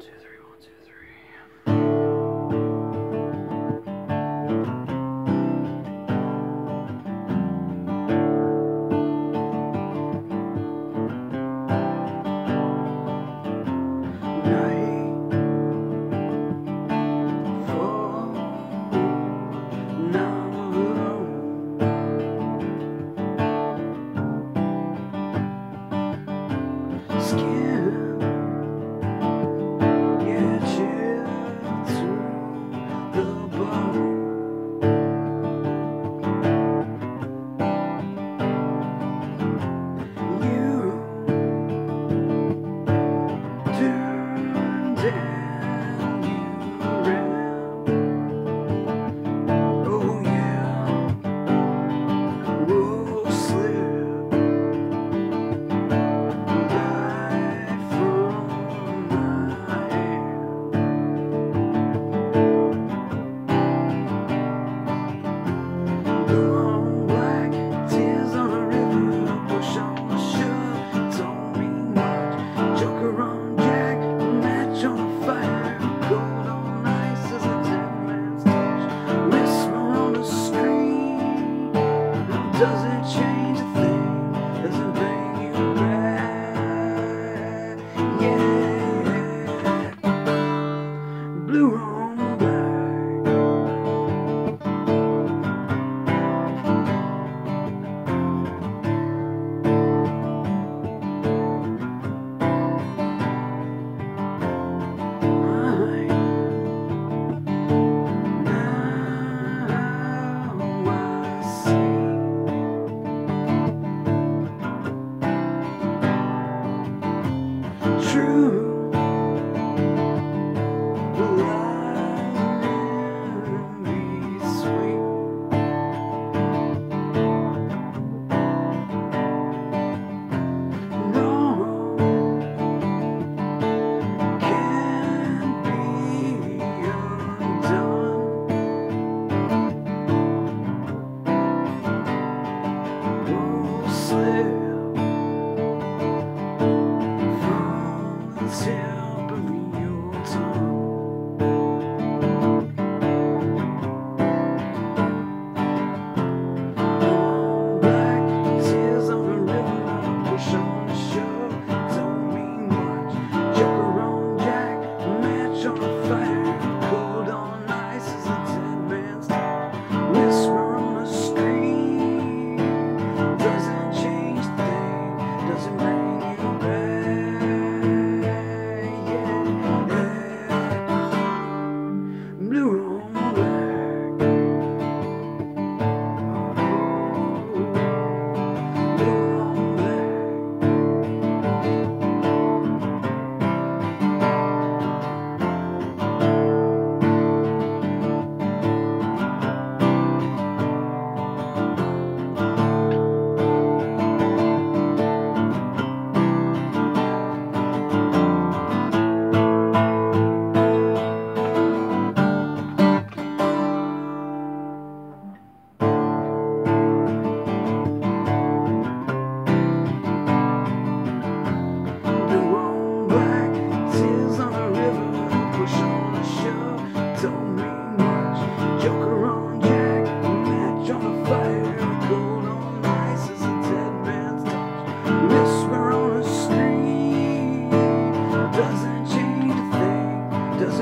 two, three, one, two, three. Skin,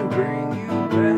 bring you back.